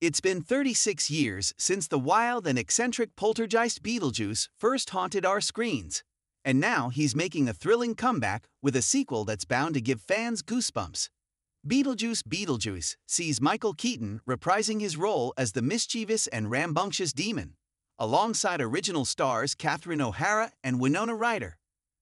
It's been 36 years since the wild and eccentric poltergeist Beetlejuice first haunted our screens. And now he's making a thrilling comeback with a sequel that's bound to give fans goosebumps. Beetlejuice Beetlejuice sees Michael Keaton reprising his role as the mischievous and rambunctious demon, alongside original stars Catherine O'Hara and Winona Ryder.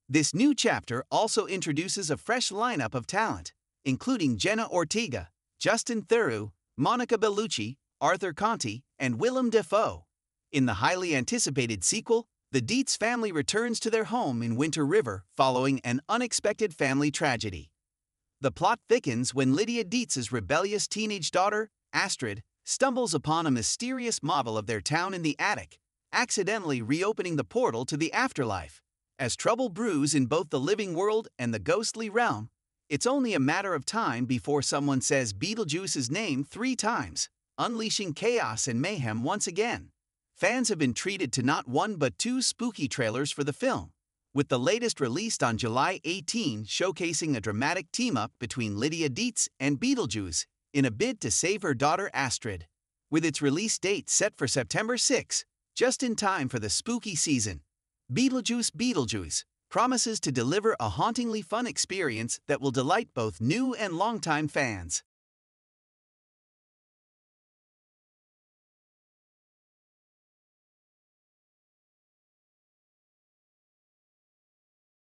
This new chapter also introduces a fresh lineup of talent, including Jenna Ortega, Justin Theroux, Monica Bellucci, Arthur Conti, and Willem Dafoe. In the highly anticipated sequel, the Deetz family returns to their home in Winter River following an unexpected family tragedy. The plot thickens when Lydia Deetz's rebellious teenage daughter, Astrid, stumbles upon a mysterious model of their town in the attic, accidentally reopening the portal to the afterlife. As trouble brews in both the living world and the ghostly realm, it's only a matter of time before someone says Beetlejuice's name three times unleashing chaos and mayhem once again. Fans have been treated to not one but two spooky trailers for the film, with the latest released on July 18 showcasing a dramatic team up between Lydia Deetz and Beetlejuice in a bid to save her daughter Astrid. With its release date set for September 6, just in time for the spooky season, Beetlejuice Beetlejuice promises to deliver a hauntingly fun experience that will delight both new and longtime fans.